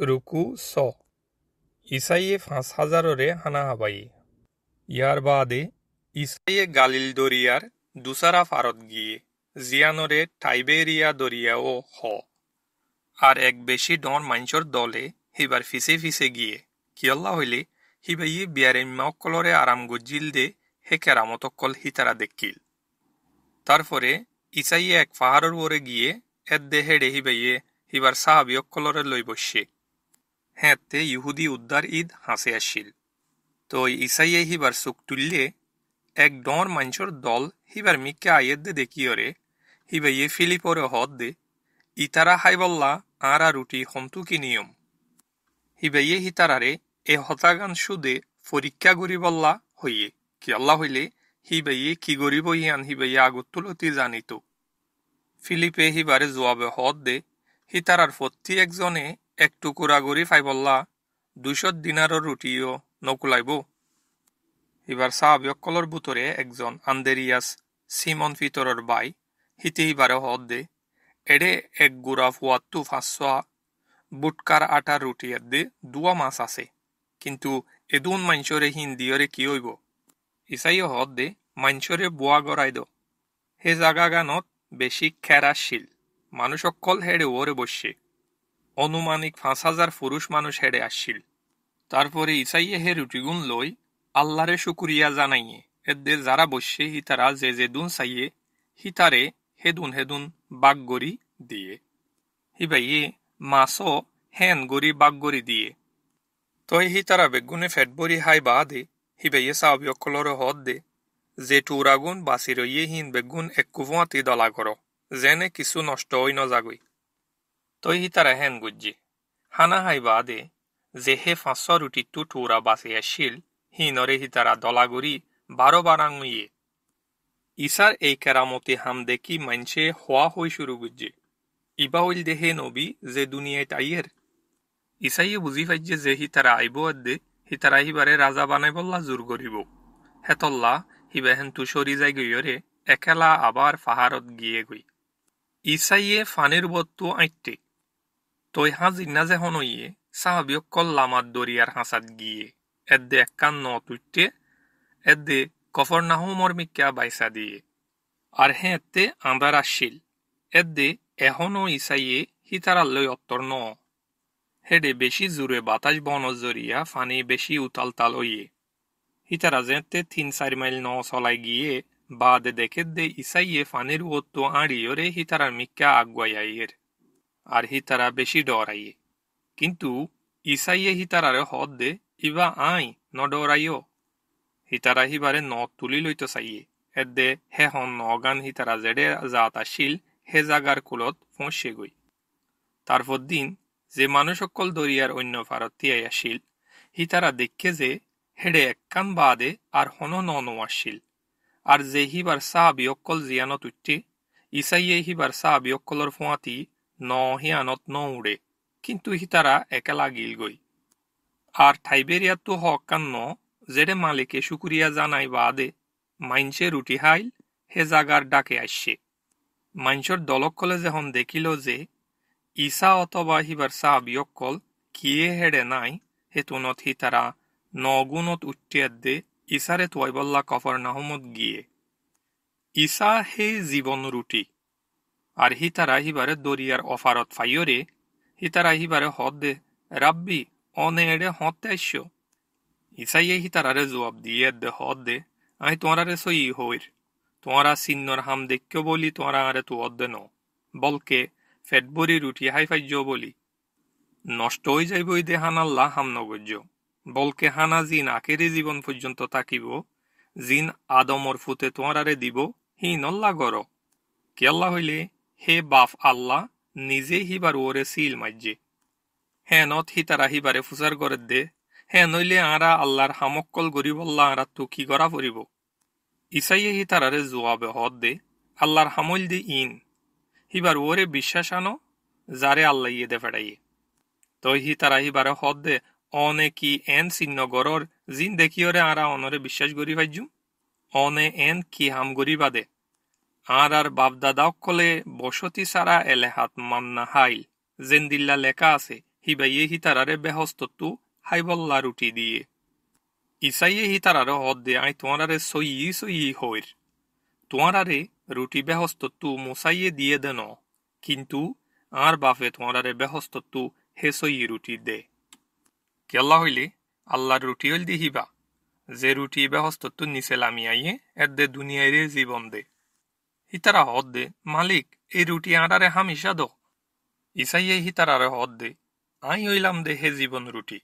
রুকু স। ইসাইয়ে হাজাররে হানা হাবাই। ইয়ার বাদে ইসাইয়ে গালিল দরিয়ার দুসারা ফারত গিয়ে জিয়ানরে টাইবেরিয়া দরিয়াও হ। আর এক বেশি ডর মাঞ্চর দলে হিবার ফিসে ফিসে গিয়ে কিয়ল্লা হইলে হিবাইয়ে বিয়ারেম্মা অক্কলরে আরাম গজ্জিল দে হে কেরামত অক্কল হিতারা দেখিল। তারপরে ইসাইয়ে এক পাহাড়ের ওরে গিয়ে এদ দেহেড়ে হিবাইয়ে হিবার সাহাবি অক্কলরে লই বসে হ্যাঁতে ইহুদি উদ্ধার ঈদ হাসে আসিল। তো ইসাইয়ে হিবার চোখ তুললে এক ডর মাঞ্চর দল হিবার মিক্কে আয়ের দে দেখিয়রে হিবাইয়ে ফিলিপরে হদ দে, ইতারা হাইবল্লা আরা রুটি হন্তু নিয়ম। হিবাইয়ে হিতারারে এ হতাগান সুদে পরীক্ষা বল্লা হইয়ে, কি আল্লাহ হইলে হিবাইয়ে কি গরিব হিয়ান হিবাইয়ে আগতুলতি জানিত। ফিলিপে হিবারে জোয়াবে হদ দে, হিতারার ফত্তি একজনে এক টুকুরা গরি ফাইবল্লা, দুইশ দিনারর রুটিও নকুলাইব। হিবার সাহাবিয়কলর বুতরে একজন আন্দেরিয়াস সিমন ফিতরর বাই হিতে হিবারে হদ দে। এডে এক গুড়া ফুয়াত্তু ফাঁসা বুটকার আটার রুটি দে দুয়া মাছ আছে। কিন্তু এদুন মাঞ্চরে হিন্দিয়রে কি হইব? ইসাইও হদ দে মাঞ্চরে বুয়া গড়াই দ। হে জাগা গানত বেশি খেরাশীল মানুষ অকল হেডে ওরে বসে অনুমানিক পাঁচ হাজার পুরুষ মানুষ হেডে আসছিল। তারপরে ইসাইয়ে হে রুটিগুন লই আল্লাহরে শুকুরিয়া জানাইয়ে এদের যারা বসে হিতারা যে যে দুন চাইয়ে হিতারে হেদুন হেদুন বাগ গড়ি দিয়ে। হিবাইয়ে হেন গড়ি বাগ গড়ি দিয়ে। তই হিতারা বেগুনে ফেটবরি হাই বা দে হিবাইয়ে সাহাবি অকলর হদ দে। যে টুরাগুন বাসি রইয়ে হিন বেগুন এক কুফুয়াতি দলা কর, যেনে কিছু নষ্ট হই নজাগই হাই বা দে যে হে ফাঁস রুটিটু টুরা বাসি আসিল হিনরে হিতারা দলাগুড়ি বারো বারাঙিয়ে ইসার এই কেরামতি হাম দেখি মানছে হওয়া হই শুরু ইবা হইল দেহে নবী, যে দুনিয়ায় তাইয়ের। ইসাইয়ে বুঝি পাইছে যে হিতারা আইব দে হিতারা হিবারে রাজা বানাই বল্লা জোর করিব। হেতল্লা হিবা হেন তুষরি যাই গইয়রে, একেলা আবার ফাহারত গিয়ে গই। ইসাইয়ে ফানির বত্তু আইটে তই হাজ ইন্না যে হনইয়ে সাহাবিয়কল লামাত দরিয়ার হাসাত গিয়ে, এদ্দে এককান ন তুইটে এদ্দে কফর নাহুমর মিক্কা বাইসা দিয়ে। আর হ্যাঁ হেঁতে আন্দার আসিল, এদ্দে এহনও ইসাইয়ে হিতারাল্লই অত্তর ন। হেডে বেশি জোরে বাতাস বন জরিয়া, ফানি বেশি উতাল তাল হইয়ে। হিতারা যেতে তিন চারি মাইল ন চলাই গিয়ে, বাদে দেখে দে ইসাইয়ে ফানির ওত্তো আড়িয়রে হিতারার মিক্কা আগুয়াইয়ের আর হিতারা বেশি ডরাইয়ে। কিন্তু ইসাইয়ে হিতারারে হদ দে, ইবা আই ন ডরাইও হিতারা হিবারে ন তুলি লইত চাইয়ে এদে হে হন নগান হিতারা জেডে জাত আসিল, হে জাগার কুলত পৌঁছে গই। তারপর দিন যে মানুষ অকল দরিয়ার অন্য ভারতীয় আসিল, হিতারা দেখে যে হেডে এককান বাদে আর হন নন আসিল। আর যে হিবার সাহাবি অকল জিয়ানত উঠতে ইসাইয়ে হিবার সাহাবি অকলর ফুয়াতি ন হিয়ানত ন উড়ে কিন্তু হিতারা একেলা গিল গই আর ঠাইবেরিয়া তো হকান ন জেডে মালিকে শুকুরিয়া জানাই বাদে মাইনসে রুটি হাইল, হে জাগার ডাকে আসছে মাইনসর দলকলে যখন দেখিল যে ইসা অথবা হিবার সাহাবিয়কল কিয়ে হেডে নাই? হেতুনত হিতারা নগুণত উঠিয়াত দে ইসারে তোয়াইবল্লা কফর নাহমদ গিয়ে। ইসা হে জীবন রুটি আর হিতারা হিবারে দরিয়ার অফারত ফাইয়রে হিতারা হিবারে হদ দে রাব্বি অনে এডে হতে আইস ইসাইয়ে হিতারারে জবাব দিয়ে দে হদ দে আই তোমারারে সই হইর। তোমারা সিন্নর হাম দেখ্য বলি, তোমারা আরে তো অদ্দে ন বলকে, ফেটবরি রুটি হাই ফাইজ বলি। নষ্ট হয়ে যাইব দে হানাল্লা হাম নগর্য বলকে হানা জিন আকেরে জীবন পর্যন্ত থাকিব। জিন আদমর ফুতে তোমারারে দিব হি নল্লা গর। কে আল্লাহ হইলে? হে বাফ আল্লাহ, নিজে হিবার ওরে সিল মাইজে হ্যাঁ নত হিতারা হিবারে ফুসার করে দে হ্যাঁ নইলে আরা আল্লাহর হামক্কল গরিবল্লা আরা তো কি করা পড়িব ইসাইয়ে হিতারারে জোয়াবে হদ দে, আল্লাহর হামল দে ইন। হিবার ওরে বিশ্বাস আনো, যারে আল্লাহ ইয়ে দে ফেড়াইয়ে। তই হিতারা হিবারে হদ দে, অনে কি এন চিহ্ন গরর, জিন দেখিওরে আরা অনরে বিশ্বাস করি ভাইজুম অনে এন কি হাম গরি বাদে আর আর বাপদাদা কলে, বসতি সারা এলেহাত মান্না হাইল। জেন্দিল্লা লেখা আছে, হিবাইয়ে হিতারারে বেহস্তত্তু হাইবল্লা রুটি দিয়ে। ইসাইয়ে হিতারারে হদ দে আই তোমারারে সই সই হইর। তোমারারে রুটি বেহস্তত্তু মুসাইয়ে দিয়ে দেন। কিন্তু আর বাফে তোমারারে বেহস্তত্তু হে সই রুটি দে। কেল্লা হইলে, আল্লাহর রুটি হইল দিহিবা যে রুটি বেহস্তত্তু নিচে লামিয়াইয়ে, এর দে দুনিয়ারে জীবন দে। হিতারা হদ দে মালিক এই রুটি আড়ারে হামিশা দো ইসাইয়ে হিতারারে হদ দে আই হইলাম দে হে জীবন রুটি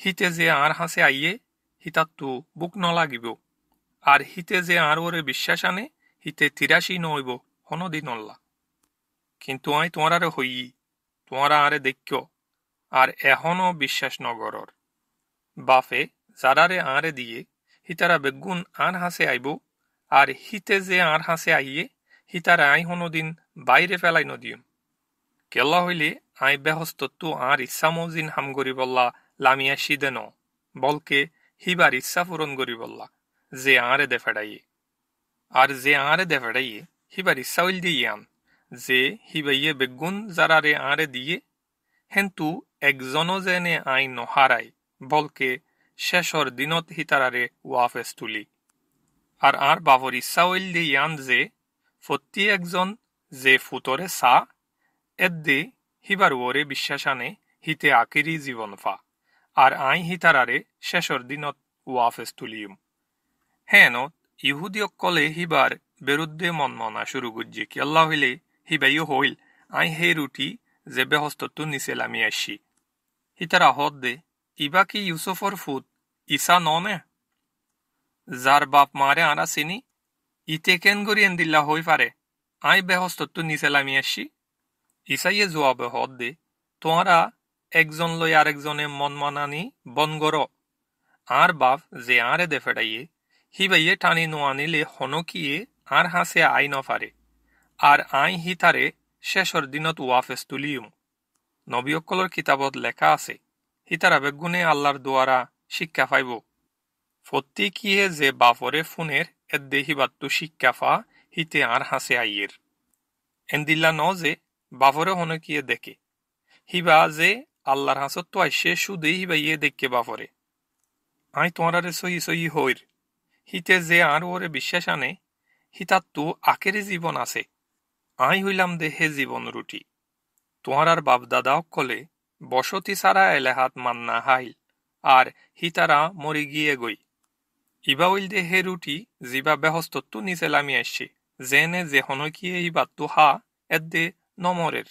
হিতে যে আর হাসে আইয়ে হিতাত্তু বুক ন লাগিব আর হিতে যে আর ওরে বিশ্বাস আনে হিতে তিরাশি নইব হনদি নল্লা কিন্তু আই তোমারারে হই তোমারা আরে দেখ্য আর এখনও বিশ্বাস নগরর বাফে যারারে আরে দিয়ে হিতারা বেগুন আর হাসে আইব আর হিতে যে আর হাসে আইয়ে, হিতারা আই হনদিন বাইরে ফেলাই নদিম কেলা হইলে আই বেহস্তত্তু আর ইচ্ছা মজিন হাম বললা লামিয়া সিদে ন, বলকে হিবার ইচ্ছা পূরণ বললা যে আরে দে ফেড়াইয়ে। আর যে আরে দে ফেড়াইয়ে, হিবার ইচ্ছা হইল দিয়ে আন, যে হিবাইয়ে বেগুন যারারে আরে দিয়ে হেন্তু একজনও যেনে আই নহারাই বলকে শেষর দিনত হিতারারে ওয়াফেস তুলি। আর আর বাবর হইল দিয়ে আন যে, ফত্তি একজন যে ফুতরে সা এদ্দে হিবার ওরে বিশ্বাসানে হিতে আকিরি জীবন ফা, আর আই হিতারারে শেষর দিনত ওয়াফেস তুলিয়ুম। হেন, ইহুদি অকলে হিবার বিরুদ্ধে মন মনা শুরু গুজ্জি কি আল্লাহ হইলে হিবাইও হইল, আই হে রুটি যে বেহস্তত্তু নিচে লামি আসি হিতারা হদ দে, ইবা কি ইউসুফর ফুত ইসা ননে? যার বাপ মারে আনা চিনি, ইতে কেন গরি এন্দিল্লা হই পারে আই বেহস্তত্তু নিচে লামি আসি। ইসাইয়ে জবাবে হদ দে। তোমরা একজন লই আরেকজনে মন মানানি বন গর আর বাপ যে আরে দে ফেড়াইয়ে হিবাইয়ে টানি নোয়ানিলে হনকিয়ে আর হাসে আই নফারে আর আই হিতারে শেষর দিনত ওয়াফেস তুলিউম নবীসকলৰ কিতাবত লেখা আছে হিতারা বেগুনে আল্লাহর দোয়ারা শিক্ষা পাইব। কিয়ে এদ্দে হিবাত্তু শিক্ষা ফা, হিতে আর হাসে আইয়ের। এন্দিল্লা ন যে বাপরে হনকিয়ে দেখে। হিবা যে আল্লাহর হাসত্ব আইসে সুদেই হিবা ইয়ে দেখকে বাপরে আই তোমারারে সহি সহি হইর। হিতে যে আর ওরে বিশ্বাস আনে হিতাত্তু আকেরে জীবন আছে। আই হইলাম দেহে জীবন রুটি। তোমার বাপদাদা কলে, বসতি সারা এলেহাত মান্না হাইল। আর হিতারা মরি গিয়ে গই। ইবা উইল দেহে রুটি জিবা বেহস্তত্তু নিচে লামি আসছে জেনে যে হনকিয়ে ইবাত্তু হা, এদ্দে নমরের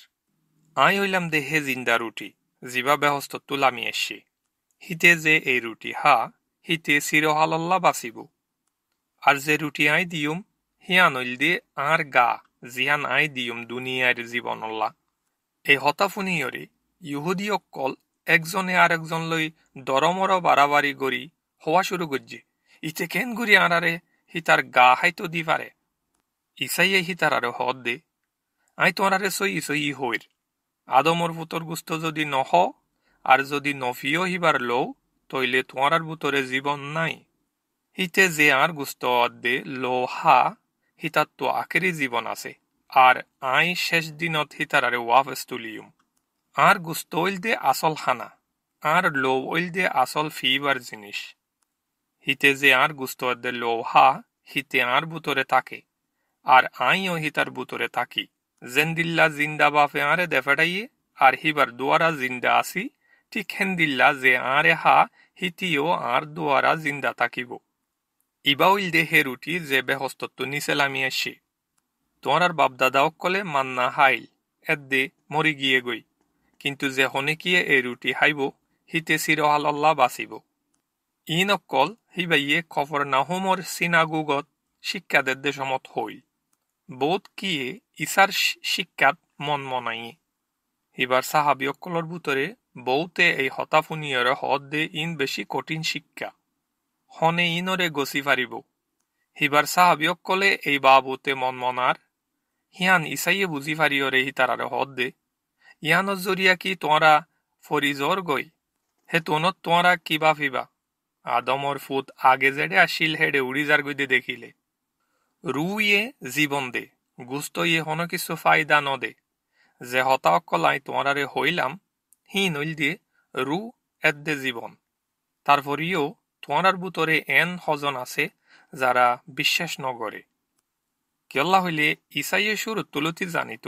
আই হইলাম দেহে জিন্দা রুটি জিবা বেহস্তত্তু লামি আসছে হিতে যে এই রুটি হা, হিতে চিরহালল্লা বাঁচিব। আর যে রুটি আই দিউম হিয়ান হইল দে আর গা, জিহান আই দিউম দুনিয়ার জীবনল্লা এই হতাফুনিয়রে ইহুদি অকল একজনে আর একজন লই দরমর বাড়াবাড়ি গড়ি হওয়া শুরু করছে ইতে কেন গুরি আনারে হিতার গা হাইতো দি পারে ইসাইয়ে হিতার আরে হদ দে। আই তোমারে সই সই হইর আদমর ভূতর গুস্ত যদি নহ আর যদি নফিও হিবার লও, তইলে তোমার ভূতরে জীবন নাই। হিতে যে আর গুস্ত দে লো হা হিতার তো আখেরি জীবন আছে। আর আই শেষ দিনত হিতারারে ওয়াফেস তুলিয়ুম আর গুস্ত দে আসল হানা আর লো ওইল দে আসল ফিবার জিনিস হিতে যে আর গুস্ত দে লো হা, হিতে আর বুতরে তাকে। আর আইও হিতার বুতরে তাকি। জেন্দিল্লা জিন্দা বাফে আরে দেফেটাইয়ে, আর হিবার দুয়ারা জিন্দা আসি, ঠিক হেন্দিল্লা যে আরে হা, হিতিও আর দুয়ারা জিন্দা তাকিব। ইবাউল দেহে রুটি যে বেহস্তত্ব নিচে লামি আসি তোমার বাপদাদা অকলে মান্না হাইল, এদ্দে মরি গিয়ে গই। কিন্তু যে হনেকিয়ে এই রুটি হাইব, হিতে চিরহাল্লা বাঁচিব নাহমর সিনাগুগত শিক্ষা দেশমত হইল বোধ কিয়ে ইসার শিক্ষাত মন মনাইয়ে। হিবার সাহাবি অকলর ভিতরে বৌতে এই হতাফুনিয়রে হদ দে ইন বেশি কঠিন শিক্ষা। হনে ইনরে গছি পারিব হিবার সাহাবি অকলে এই বাবুতে মন মনার। হিয়ান ইসাইয়ে বুঝি ফারিয়রে হিতারারে হদ দে। ইহানোর জরিয়া কি তোরা ফরিজর গই? হে তোনত তোরা কিবা ফিবা? আদমর ফুত আগে জেডে আসিল হেডে উড়িজার গইদে দেখিলে। রুইয়ে জীবন দে গুস্ত ইয়ে হন কিছু ফায়দা ন দে। যে হতা অকলাই তোমারারে হইলাম, হি নইল দিয়ে রু এদ্দে জীবন। তারপরিও তোমার ভিতরে এন হজন আছে যারা বিশ্বাস নগরে কেল্লা হইলে ইসাইয়ে সুর তুলতি জানিত,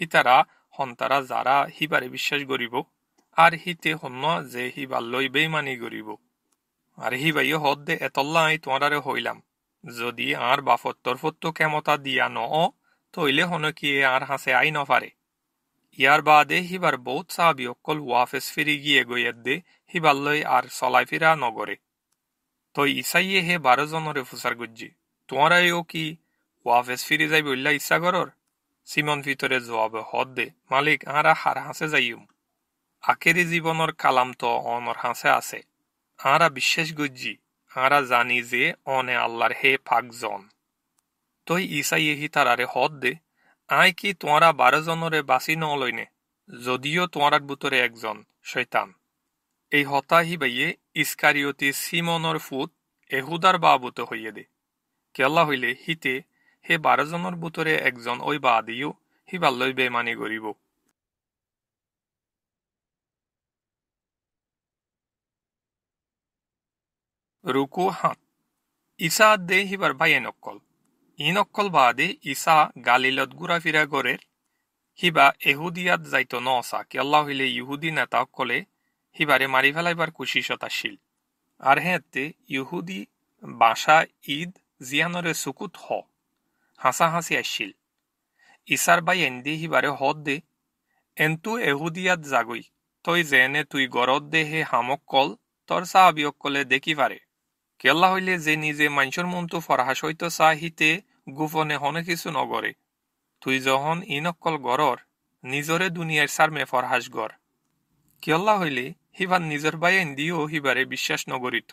হিতারা হন্তারা যারা হিবারে বিশ্বাস করিব আর হিতে হন্য যে হিবার লই বেইমানি করিব আর হিবাইয়ে হদ দে এতল্লা আই তোমারে হইলাম। যদি আর বাফত তরফত্ব কেমতা দিয়া ন তইলে হন কি আর হাসে আই নফারে ইয়ার বাদে হিবার বহুত সাহাবি অকল ওয়াফেস ফিরি গিয়ে গইয়ের দে হিবার লই আর চলাই ফিরা নগরে। তই ইসাইয়ে হে বারো জনরে ফুসার গুজ্জি তোমারাইও কি ওয়াফেস ফিরি যাই বললা ইচ্ছা করর সিমন ভিতরে জবাব হদ দে মালিক আরা হার হাসে যাইম আকেরি জীবনের কালাম তো অনর হাসে আছে। আরা বিশ্বাস গুজ্জি আরা জানি যে অনে আল্লাহর হে ফাকজন তই ইসাই এহি তারারে হদ দে, আই কি তোমরা বারো জনরে বাঁচি নলইনে যদিও তোমার বুতরে একজন শৈতান এই হতাহি বাইয়ে ইস্কারিয়তি সিমনর ফুট এহুদার বাবুত হইয়ে দে। কেল্লা হইলে হিতে হে বারো জনের বুতরে একজন ওই বা দিও হিবাল্লই বেমানি করিব। রুকু হাত ইসা দে হিবার ভাই নকল ইনকল বাদে ইসা গালিলত ঘুরাফিরা গরের হিবা এহুদিয়াত যাইত ন অসা কি আল্লাহ হইলে ইহুদি নেতা কলে হিবারে মারি ফেলাইবার কুশিসতাশীল আর হেতে ইহুদি বাসা ঈদ জিয়ানরে সুকুত হ হাসা হাসি আসছিল ইসার বাই এন্দি হিবারে হদ দে এন্তু এহুদিয়াত জাগই তই যেনে তুই গরত দে হে হামক কল তোর সাহাবিয়ক কলে দেখি পারে কেল্লা হইলে যে নিজে মানুষের মনটো ফরাহাস হইত চাহিতে গোপনে হনে কিছু নগরে। তুই যখন ইনকল গরর, নিজরে দুনিয়ার সারমে ফরহাস গর। কেল্লা হইলে হিবার নিজের বাইন দিও হিবারে বিশ্বাস নগরিত।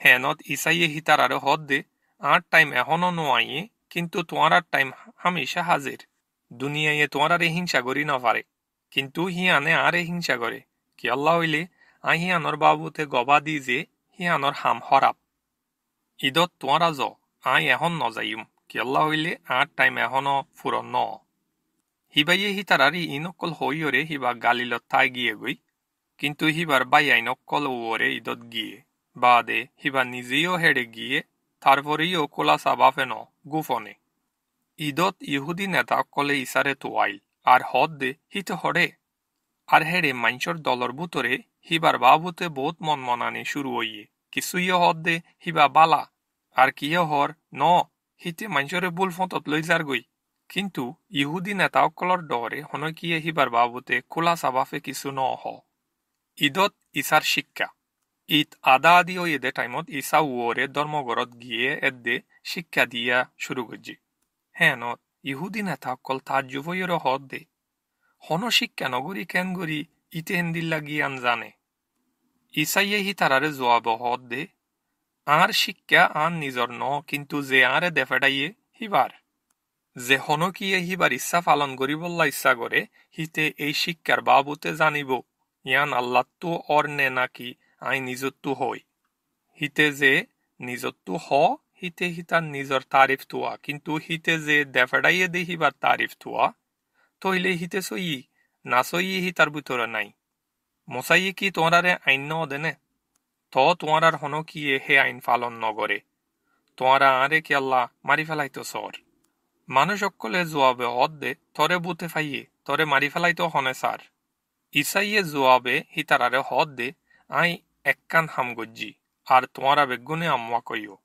হেনত ইসাইয়ে হিতার আরও হদ দে আর টাইম এখনও নোয়াইয়ে, কিন্তু তোমার টাইম হামেশা হাজির। দুনিয়ায় তোমার আরে হিংসা করি না পারে, কিন্তু হিয়ানে আরে হিংসা করে। কি আল্লাহ হইলে আহিয়ানর বাবুতে গবা দি যে হিয়ানর হাম হরাপ ঈদত তোমারা য আই এখন নজাইম কেল্লা হইলে আর টাইম এখনও ফুরন ন। হিবাইয়ে হিতারারি ইনকল হইয়রে হিবা গালিলত তাই গিয়ে গই কিন্তু হিবার বাই আইনকল ওরে ঈদত গিয়ে। বাদে হিবা নিজেও হেড়ে গিয়ে তারপরেও কোলাসা বাফেন গুফনে। ঈদত ইহুদি নেতা কলে ইসারে তোয়াইল আর হদ দে হিতে হরে আর হেড়ে মাইনসর দলর বুতরে হিবার বাবুতে বহুত মন মনানি শুরু হইয়ে। কিছুইয়ে হদ দে, হিবা বালা। আর কিয় হর ন। হিতে মাইনসরে বুল ফতত লই যার গই কিন্তু ইহুদি নেতাসকলৰ ডৰে হনকিয়ে হিবাৰ বাবুতে খোলা চাবাফে কিছু ন হ। ঈদত ইছাৰ শিক্ষা। ঈদ আদা আদি এদে টাইমত ইসা উয়রে ধর্মঘরত গিয়ে এদে শিক্ষা দিয়া শুরু করছি হেন ইহুদি নেতাসকল তার যুবইয়ের হদ দে। হন শিক্ষা নগরী কেন গরি ইতে হেন্দিল্লা গিয়ান জানে। ইসাইয়ে হি তারারে জবাব হদ দে। আর শিক্ষা আন নিজর ন, কিন্তু যে আরে দেফেডাইয়ে হিবার যে হনকিয়ে হিবার ইচ্ছা পালন করিবল্লা ইচ্ছা করে হিতে এই শিক্ষার বাবুতে জানিব, ইয়ান আল্লাহ তো অর্নে নাকি আই নিজত্তু হই হিতে যে নিজত্তু হ হিতে হিতার নিজর তারিফ তুয়া কিন্তু হিতে যে দেফেডাইয়ে দে হিবার তারিফ তুয়া তইলে হিতে সই না সই হিতার ভিতরে নাই। মশাইয়ে কি তোমারে আইন ন দেনে? তো তোমার হন কিয়ে হে আইন পালন নগরে? তোমারা আরে কি আল্লাহ মারি ফেলাইতো সর মানুষ অকলে জোয়াবে হদ দে তরে বুতে ফাইয়ে, তরে মারি ফেলাইতো হনে সার। ইসাইয়ে জোয়াবে হিতারারে হদ দে আই এককান হাম গজ্জি, আর তোমারা বেগুনে আম্মা কইও।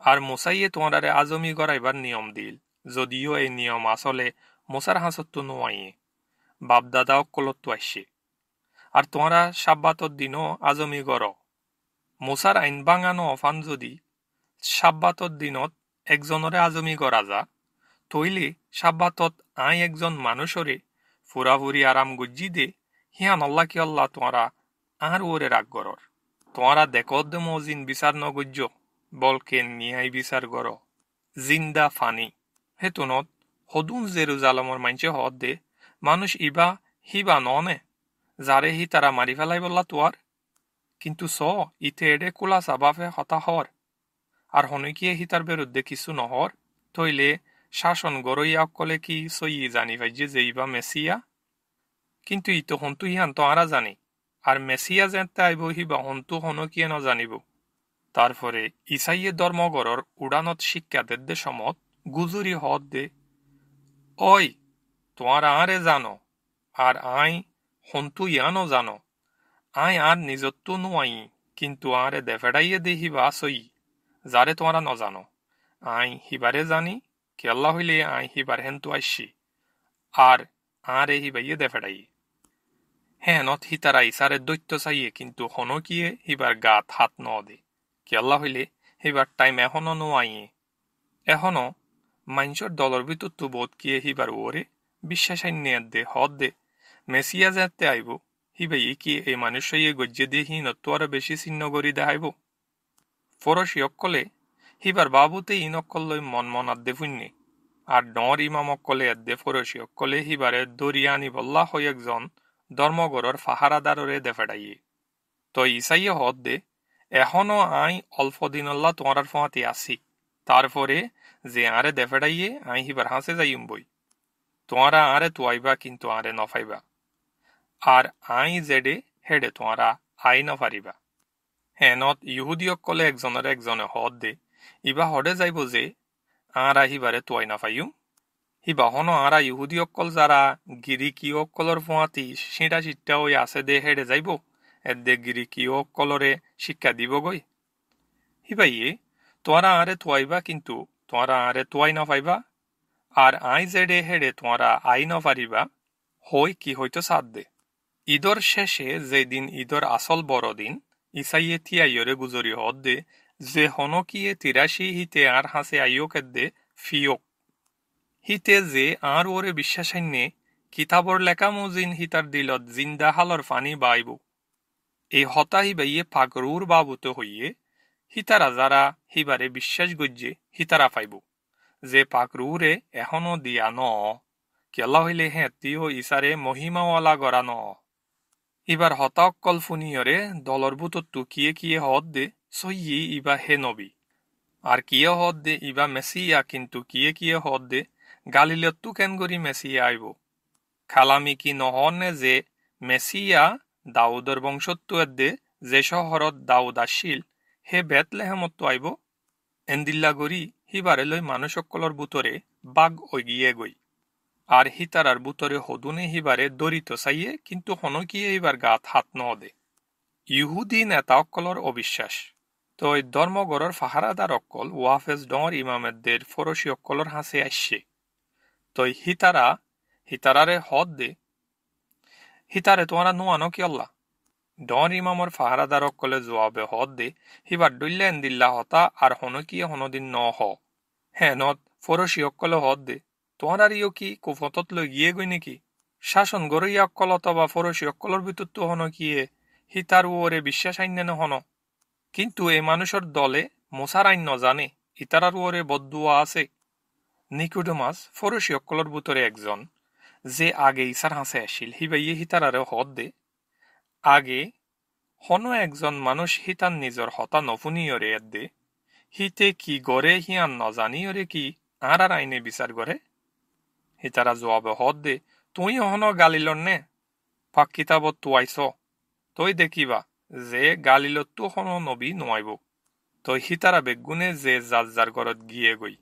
আর মুসাইয়ে তোমারারে আজমি গড়াইবার নিয়ম দিল, যদিও এই নিয়ম আসলে মোসার হাসত্তু নোয়াইয়ে। বাপদাদা অকলত্তু আসছে আর তোমরা সাব্বাতর দিনও আজমি গড়। মোসার আইন বাঙানো অফান যদি সাব্বাতর দিনত একজনরে আজমি গড়া যা তইলে সাব্বাতত আই একজন মানুষরে ফুরাফুরি আরাম গুজ্জি দে, হিয়ান আল্লাহ কি আল্লাহ তোমরা আর ওরে রাগ গরর তোমরা দেখত দে মজিন বিচার নগুজ্য বলকে নিয়াই বিচার গর জিন্দা ফানি, হেতুনত হদুন জেরুজালামর মাইনছে হদ দে, মানুষ ইবা হিবা ননে যারে হি তারা মারি ফেলাই বললা তোয়ার কিন্তু স ইতে এডে কোলা সাবাফে হতা হর আর হনকিয়ে হিতার বিরুদ্ধে কিছু নহর তইলে শাসন গরইয়া কলে কি সই জানি ভাইজে যে ইবা মেসিয়া কিন্তু ইতো হন্তু তো আরা জানি। আর মেসিয়া যেতে আইব হিবা হন্তু হন কিয়ে নজানিব তারপরে ইসাইয়ে ধর্মগরর উড়ানত শিক্ষা দেদ্দে সমত গুজুরি হদ দে। ওই তোমার আরে জানো। আর আই হন্তু ইয়ানো জানো আই আর নিজত্ব নুয়াই কিন্তু আরে দেফেড়াইয়ে দেহিবা আসই যারে তোমরা নজানো আই হিবারে জানি কেল্লা হইলে আই হিবার হেন্তু আইসি আর আরে হিবাইয়ে দেফেড়াই হ্যাঁ নত হিতারা ইসারে দৈত্য চাইয়ে কিন্তু হনকিয়ে হিবার গাত হাত ন দে কেল্লা হইলে হিবার টাইম এখনও নোয়াইয়ে এখনও মাইনসর দলর ভিতর বোধ কিয়ে হিবার ওরে বিশ্বাসান্য দে হদ দে মেসিয়া যাতে আইব। হিবাই কি এই মানুষ গজ্জে দিয়ে হিনত্ব আরও বেশি চিহ্ন করি দেখাইব ফরসি অকলে হিবার বাবুতে ইনকল মন মন আদ্দে ফুন্নি আর ডর ইমাম অকলে আদ্দে ফরসি অকলে হিবারে দরিয়া আনি বল্লা হই একজন ধর্মগরর ফাহারাদাররে দেফেডাইয়ে। তো ইসাইয়ে হদ দে এখনও আই অল্প দিনল্লা তোমার ফোঁয়াতে আসি। তারপরে যে আরে দেফেডাইয়ে, আই হিবার হাসে যাইম বই। তোমারা আরে তুয়াইবা, কিন্তু আরে নফাইবা। আর আই জেডে হেডে তোমারা আই নফারিবা হেনত ইহুদিয়কলে একজনের একজনে হদ দে। ইবা হডে যাইব যে আর আহিবারে তুয়াই নাফাইম হিবা হন আরা ইহুদিয়কল যারা গিরিকীয়কলর ফোঁয়াতি সিঁটা চিট্টা ওই আছে দে, হেডে যাইব। এদে গিরিকীয়কলরে শিক্ষা দিব গই হিবাইয়ে তোরা আরে তুয়াইবা কিন্তু তোরা আরে তুয়াই না পাইবা আর আই জেডে হেডে তোরা আই না পারিবা হই কি হইতো সাদ দে। ঈদর শেষে যেদিন ঈদর আসল বড়দিন ইসাইয়ে তিয়াইয়রে গুজরি হদ দে, যে হনকিয়ে তিরাশি হিতে আর হাসে আইয়ক দে, ফিয়ক। হিতে যে আর ওরে বিশ্বাসান্যে কিতাবর লেখা মুজিন হিতার দিলত জিন্দা হালর ফানি বাইব। এই হতাহি বাইয়ে পাগরুর বাবুতে হইয়ে হিতারা যারা হিবারে বিশ্বাস গজ্জে হিতারা পাইব যে পাকরুরে এখনও দিয়া ন, কেলা হইলে হেঁতিও ইসারে মহিমাওয়ালা গড়া ন। ইবার হতাক্কল ফুনিয়রে দলর বুতত্তু কিয়ে কিয়ে হদ দে সইয়ে ইবা হে নবী। আর কিয়ে হদ দে ইবা মেসিয়া, কিন্তু কিয়ে কিয়ে হদ দে, গালিলত্তু কেন করি মেসিয়া আইব? খালামি কি নহনে যে মেসিয়া দাউদর বংশত্তু দে, যে শহরত দাউদ আসিল হে বেতলেহেমত্তু আইব? এন্দিল্লা গরি হিবারে লই মানুষকলর বুতরে বাঘ গিয়ে গই। আর হিতারার বুতরে হদুনে হিবারে দরিত চাইয়ে কিন্তু হনকিয়ে হিবার গাত হাত ন দে ইহুদি নেতা অকলর অবিশ্বাস। তো ধর্মগড়র ফাহারাদার অকল ওয়াফেজ ডর ইমামেদের ফরসি অকলর হাসে আসছে তো হিতারা, হিতারারে হদ দে। হিতারে তোমারা নোয়ানো কি আল্লাহ? ডর ইমামর ফাহারাদার অকলে জবাবে হদ দে, হিবার ডুল্লেন দিল্লা হতা, আর হনকিয়ে হনদিন ন হ। হ্যাঁ নত ফরসি অকলে হদ দে। ইয় কি কুফতত লৈ গিয়ে গই নেকি? শাসন গরইয়া অকল অথবা ফরসি অকলর ভিতর হন কিয়ে? হিতার ওরে বিশ্বাস আইন হন কিন্তু এ মানুষের দলে মোসার আইন জানে ইতারার ওরে বদুয়া আছে। নিকুডমাস ফরসি অকলর ভিতরে একজন, যে আগে ইসার হাসে আসিল হিবাইয়ে হিতারারে হদ দে। আগে হন একজন মানুষ হিতান নিজর হতা নফুনিয়রে দে। হিতে কি গড়ে হিয়ান নজানিয়রে কি আর আর আইনে বিচার করে ইতাৰা জোৱাবে হত দে তুই অহন গালিলৰ নে ফাক কিতাপত তোৱাইছ তই দেখিবা যে গালিলতো হন নবী নোৱাইব তই সীতাৰা বেগুণে যে যাৰ যাৰ ঘৰত গিয়ে গৈ